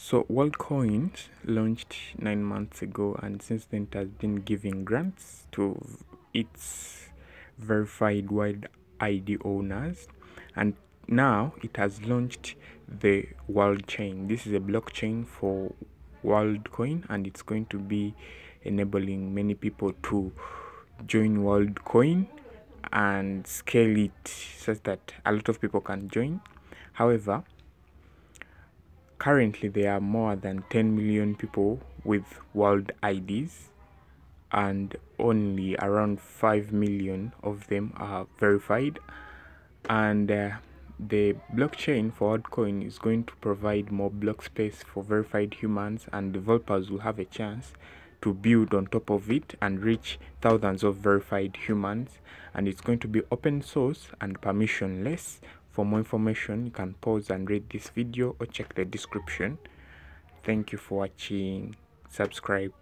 So WorldCoins launched nine months ago, and since then it has been giving grants to its verified World ID owners, and now it has launched the World Chain. This is a blockchain for WorldCoin, and it's going to be enabling many people to join WorldCoin and scale it such that a lot of people can join. However, currently there are more than 10 million people with world IDs and only around 5 million of them are verified. And uh, the blockchain for WorldCoin is going to provide more block space for verified humans and developers will have a chance to build on top of it and reach thousands of verified humans. And it's going to be open source and permissionless for more information you can pause and read this video or check the description. Thank you for watching. Subscribe